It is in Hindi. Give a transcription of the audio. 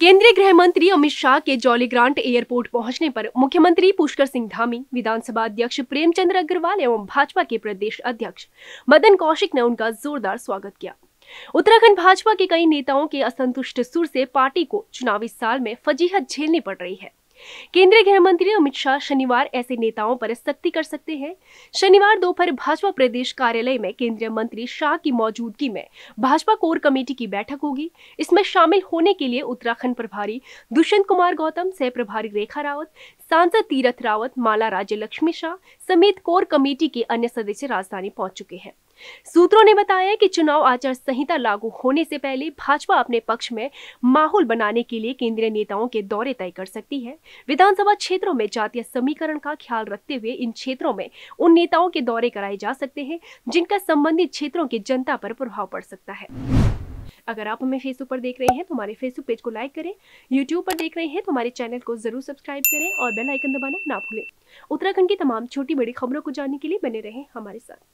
केंद्रीय गृह मंत्री अमित शाह के जॉली ग्रांट एयरपोर्ट पहुँचने पर मुख्यमंत्री पुष्कर सिंह धामी, विधानसभा अध्यक्ष प्रेमचंद्र अग्रवाल एवं भाजपा के प्रदेश अध्यक्ष मदन कौशिक ने उनका जोरदार स्वागत किया। उत्तराखंड भाजपा के कई नेताओं के असंतुष्ट सुर से पार्टी को चुनावी साल में फजीहत झेलनी पड़ रही है। केंद्रीय गृह मंत्री अमित शाह शनिवार ऐसे नेताओं पर सख्ती कर सकते हैं। शनिवार दोपहर भाजपा प्रदेश कार्यालय में केंद्रीय मंत्री शाह की मौजूदगी में भाजपा कोर कमेटी की बैठक होगी। इसमें शामिल होने के लिए उत्तराखंड प्रभारी दुष्यंत कुमार गौतम, सह प्रभारी रेखा रावत, सांसद तीरथ रावत, माला राज्य लक्ष्मी शाह समेत कोर कमेटी के अन्य सदस्य राजधानी पहुँच चुके हैं। सूत्रों ने बताया कि चुनाव आचार संहिता लागू होने से पहले भाजपा अपने पक्ष में माहौल बनाने के लिए केंद्रीय नेताओं के दौरे तय कर सकती है। विधानसभा क्षेत्रों में जातीय समीकरण का ख्याल रखते हुए इन क्षेत्रों में उन नेताओं के दौरे कराए जा सकते हैं, जिनका संबंधित क्षेत्रों की जनता पर प्रभाव पड़ सकता है। अगर आप हमें फेसबुक पर देख रहे हैं तो हमारे फेसबुक पेज को लाइक करें। यूट्यूब पर देख रहे हैं तो हमारे चैनल को ज़रूर सब्सक्राइब करें और बेल आइकन दबाना ना भूलें। उत्तराखंड की तमाम छोटी बड़ी खबरों को जानने के लिए बने रहें हमारे साथ।